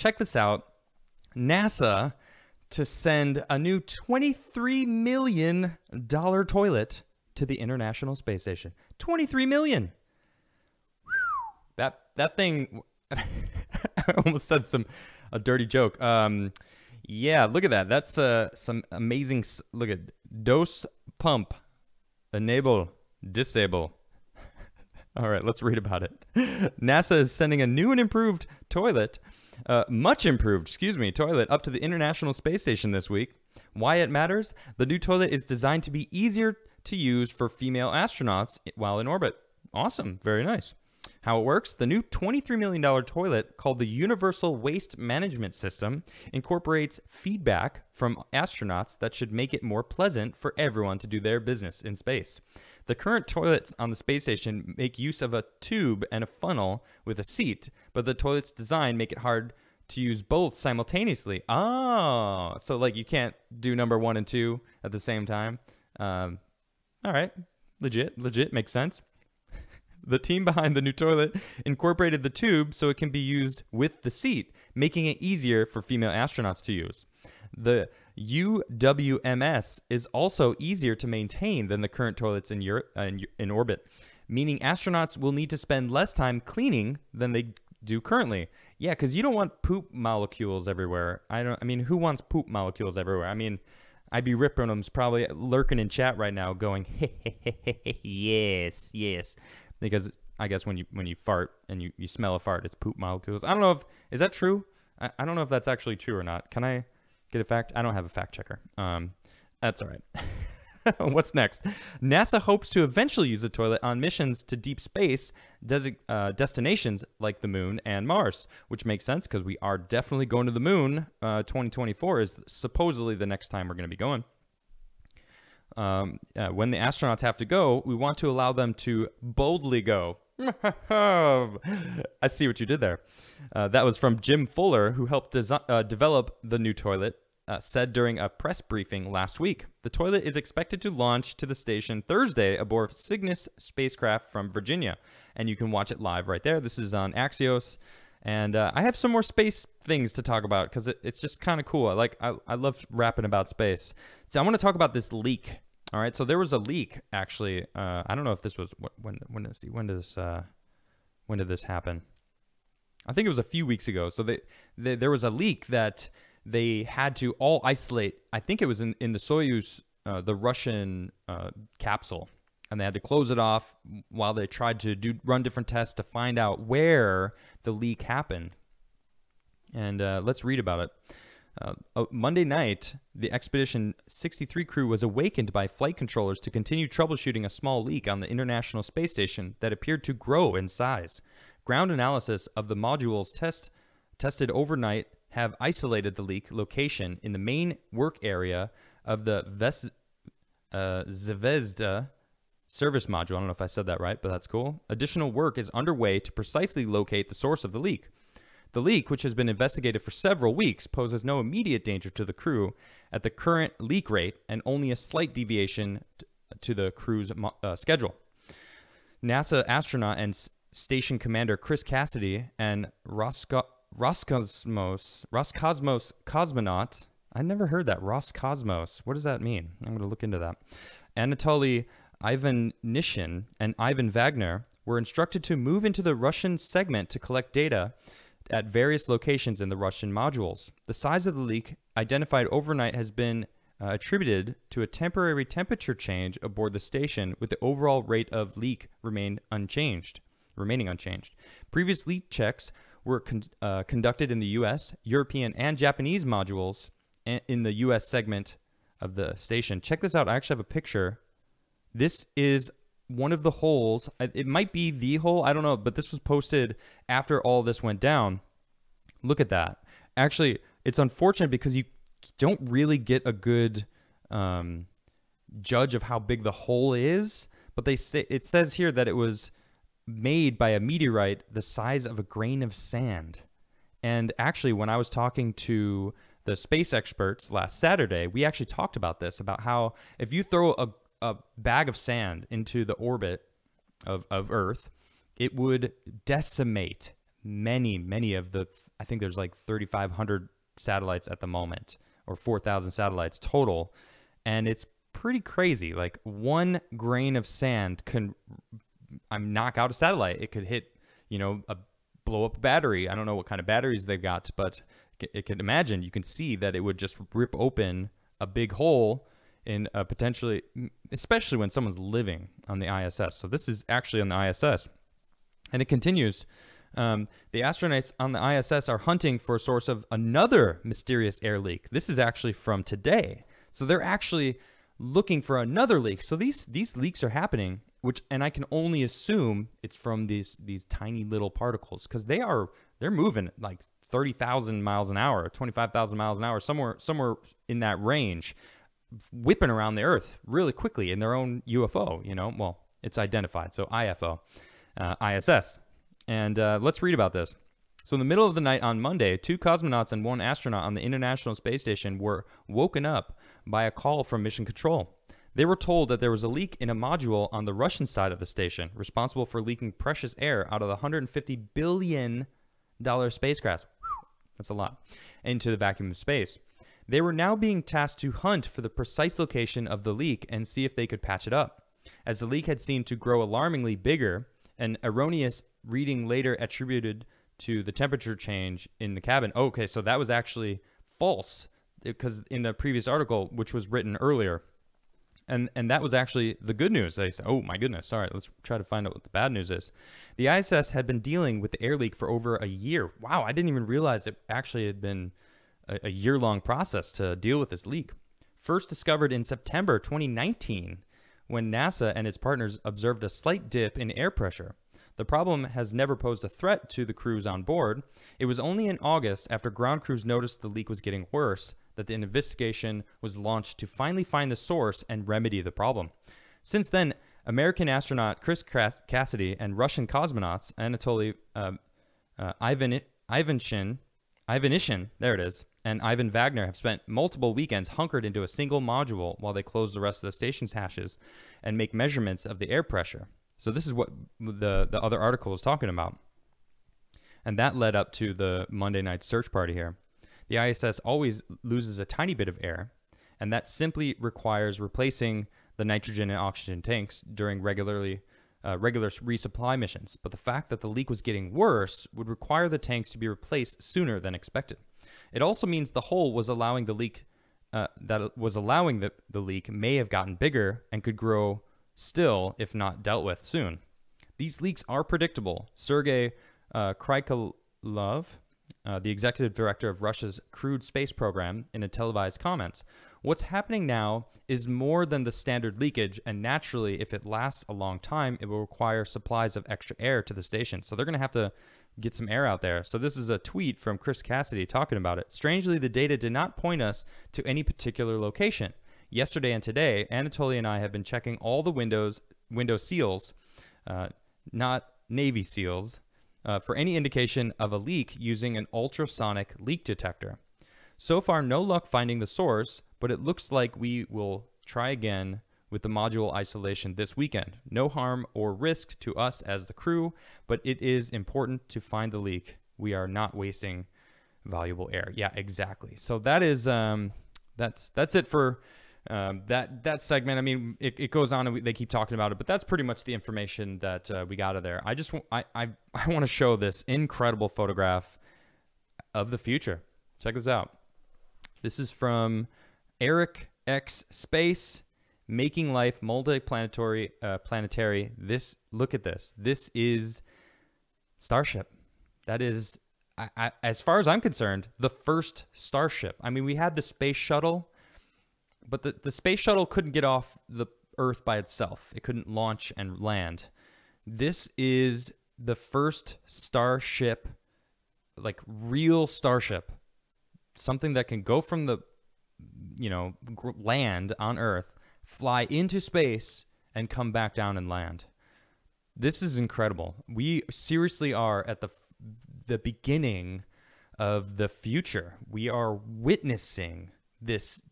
check this out. NASA to send a new $23 million toilet to the International Space Station. 23 million. That that thing I almost said some a dirty joke. Um yeah, look at that. That's uh some amazing look at dose pump enable disable. All right, let's read about it. NASA is sending a new and improved toilet, uh, much improved, excuse me, toilet up to the International Space Station this week. Why it matters? The new toilet is designed to be easier to use for female astronauts while in orbit. Awesome, very nice. How it works the new $23 million toilet, called the Universal Waste Management System, incorporates feedback from astronauts that should make it more pleasant for everyone to do their business in space. The current toilets on the space station make use of a tube and a funnel with a seat, but the toilet's design make it hard to use both simultaneously. Oh, so like you can't do number one and two at the same time. Um, all right, legit, legit, makes sense. The team behind the new toilet incorporated the tube so it can be used with the seat, making it easier for female astronauts to use. The UWMS is also easier to maintain than the current toilets in, Europe, uh, in, in orbit, meaning astronauts will need to spend less time cleaning than they do currently. Yeah, because you don't want poop molecules everywhere. I don't. I mean, who wants poop molecules everywhere? I mean, I'd be ripping them's probably lurking in chat right now, going, yes, yes, because I guess when you when you fart and you, you smell a fart, it's poop molecules. I don't know if is that true. I, I don't know if that's actually true or not. Can I get a fact? I don't have a fact checker. Um, that's all right. What's next? NASA hopes to eventually use the toilet on missions to deep space uh, destinations like the moon and Mars, which makes sense because we are definitely going to the moon. Uh, 2024 is supposedly the next time we're going to be going. Um, uh, when the astronauts have to go, we want to allow them to boldly go. I see what you did there. Uh, that was from Jim Fuller, who helped uh, develop the new toilet, uh, said during a press briefing last week. The toilet is expected to launch to the station Thursday aboard Cygnus spacecraft from Virginia, and you can watch it live right there. This is on Axios. And uh, I have some more space things to talk about because it, it's just kind of cool. I like I, I love rapping about space. So I want to talk about this leak. All right, so there was a leak actually. Uh, I don't know if this was when when does when does uh, when did this happen? I think it was a few weeks ago. So they, they there was a leak that they had to all isolate. I think it was in in the Soyuz, uh, the Russian uh, capsule, and they had to close it off while they tried to do run different tests to find out where the leak happened. And uh, let's read about it. Uh, uh, Monday night, the Expedition 63 crew was awakened by flight controllers to continue troubleshooting a small leak on the International Space Station that appeared to grow in size. Ground analysis of the modules test tested overnight have isolated the leak location in the main work area of the Ves- uh, Zvezda service module. I don't know if I said that right, but that's cool. Additional work is underway to precisely locate the source of the leak. The leak, which has been investigated for several weeks, poses no immediate danger to the crew at the current leak rate and only a slight deviation to the crew's uh, schedule. NASA astronaut and station commander Chris Cassidy and Rosco- Roscosmos Roscosmos cosmonaut. I never heard that Roscosmos. What does that mean? I'm going to look into that. Anatoly Ivan Nishin and Ivan Wagner were instructed to move into the Russian segment to collect data at various locations in the Russian modules. The size of the leak identified overnight has been uh, attributed to a temporary temperature change aboard the station, with the overall rate of leak remained unchanged, remaining unchanged. Previous leak checks were con- uh, conducted in the U.S., European, and Japanese modules in the U.S. segment of the station. Check this out. I actually have a picture. This is one of the holes. It might be the hole. I don't know, but this was posted after all this went down. Look at that. Actually, it's unfortunate because you don't really get a good um, judge of how big the hole is. But they say it says here that it was made by a meteorite the size of a grain of sand. And actually, when I was talking to the space experts last Saturday, we actually talked about this about how if you throw a, a bag of sand into the orbit of, of Earth, it would decimate many, many of the, I think there's like 3,500 satellites at the moment, or 4,000 satellites total. And it's pretty crazy. Like one grain of sand can I'm knock out a satellite. It could hit, you know, a blow up battery. I don't know what kind of batteries they've got, but it can imagine you can see that it would just rip open a big hole in a potentially, especially when someone's living on the ISS. So this is actually on the ISS, and it continues. Um, the astronauts on the ISS are hunting for a source of another mysterious air leak. This is actually from today. So they're actually looking for another leak. So these these leaks are happening which and I can only assume it's from these these tiny little particles because they are they're moving like 30,000 miles an hour, 25,000 miles an hour, somewhere somewhere in that range, whipping around the Earth really quickly in their own UFO. You know, well, it's identified, so IFO, uh, ISS, and uh, let's read about this. So, in the middle of the night on Monday, two cosmonauts and one astronaut on the International Space Station were woken up by a call from Mission Control. They were told that there was a leak in a module on the Russian side of the station, responsible for leaking precious air out of the 150 billion dollar spacecraft. That's a lot. Into the vacuum of space. They were now being tasked to hunt for the precise location of the leak and see if they could patch it up. As the leak had seemed to grow alarmingly bigger, an erroneous reading later attributed to the temperature change in the cabin. Oh, okay, so that was actually false because in the previous article, which was written earlier, and and that was actually the good news. They said, "Oh my goodness! Right, let's try to find out what the bad news is." The ISS had been dealing with the air leak for over a year. Wow, I didn't even realize it actually had been a, a year-long process to deal with this leak. First discovered in September 2019, when NASA and its partners observed a slight dip in air pressure. The problem has never posed a threat to the crews on board. It was only in August, after ground crews noticed the leak was getting worse, that the investigation was launched to finally find the source and remedy the problem. Since then, American astronaut Chris Cassidy and Russian cosmonauts Anatoly uh, uh, Ivanshin, Ivanishin, there it is, and Ivan Wagner have spent multiple weekends hunkered into a single module while they close the rest of the station's hatches and make measurements of the air pressure. So this is what the the other article was talking about, and that led up to the Monday night search party here. The ISS always loses a tiny bit of air, and that simply requires replacing the nitrogen and oxygen tanks during regularly uh, regular resupply missions. But the fact that the leak was getting worse would require the tanks to be replaced sooner than expected. It also means the hole was allowing the leak uh, that was allowing the, the leak may have gotten bigger and could grow still if not dealt with soon. These leaks are predictable. Sergei uh, uh, the executive director of Russia's crewed space program, in a televised comment, What's happening now is more than the standard leakage, and naturally, if it lasts a long time, it will require supplies of extra air to the station. So they're going to have to get some air out there. So this is a tweet from Chris Cassidy talking about it. Strangely, the data did not point us to any particular location. Yesterday and today, Anatoly and I have been checking all the windows, window seals, uh, not Navy SEALs, uh, for any indication of a leak using an ultrasonic leak detector. So far, no luck finding the source, but it looks like we will try again with the module isolation this weekend. No harm or risk to us as the crew, but it is important to find the leak. We are not wasting valuable air. Yeah, exactly. So that is um, that's that's it for um, that that segment. I mean, it, it goes on and we, they keep talking about it, but that's pretty much the information that uh, we got of there. I just I I, I want to show this incredible photograph of the future. Check this out. This is from Eric X Space making life multi-planetary uh, planetary this look at this this is starship that is I, I, as far as i'm concerned the first starship i mean we had the space shuttle but the, the space shuttle couldn't get off the Earth by itself. It couldn't launch and land. This is the first starship, like real starship, something that can go from the, you know, land on Earth, fly into space, and come back down and land. This is incredible. We seriously are at the the beginning of the future. We are witnessing this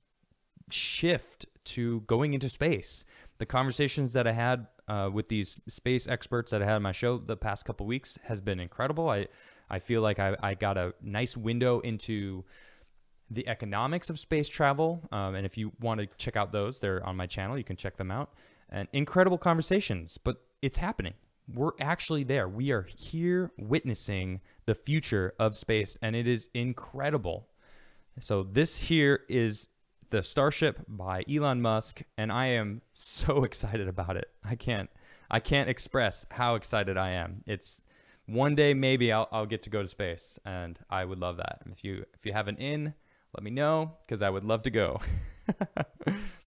shift to going into space. The conversations that I had uh, with these space experts that I had on my show the past couple weeks has been incredible. I I feel like I, I got a nice window into the economics of space travel. Um, and if you want to check out those, they're on my channel. You can check them out. And incredible conversations, but it's happening. We're actually there. We are here witnessing the future of space, and it is incredible. So, this here is the Starship by Elon Musk, and I am so excited about it. I can't I can't express how excited I am. It's one day maybe I'll, I'll get to go to space, and I would love that. If you if you have an in, let me know because I would love to go.